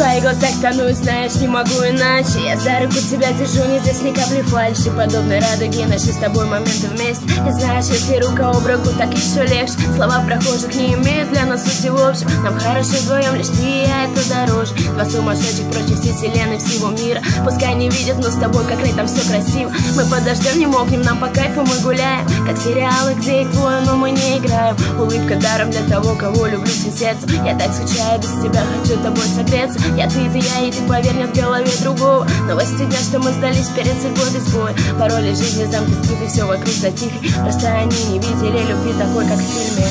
твоих глазах тону, знаешь, не могу иначе. Я за руку тебя держу, не здесь ни капли фальши. Подобной радуги наши с тобой моменты вместе. И знаешь, если рука об руку, так еще легче. Слова прохожих не имеют для нас сути в общем. Нам хорошо вдвоем, лишь ты и я, это дороже. Два сумасшедших против всей вселенной, всего мира. Пускай не видят, но с тобой как там все красиво. Мы подождем, не мокнем, нам по кайфу мы гуляем. Как сериалы, где их двое, Улыбка даром для того, кого люблю всем сердцем. Я так скучаю без тебя, хочу тобой согреться Я ты, ты я, и ты поверь, нет в голове другого. Новости дня, что мы сдались перед судьбой без боя. Пароли жизни замки скрыты, все вокруг затихли. Просто они не видели любви такой, как в фильме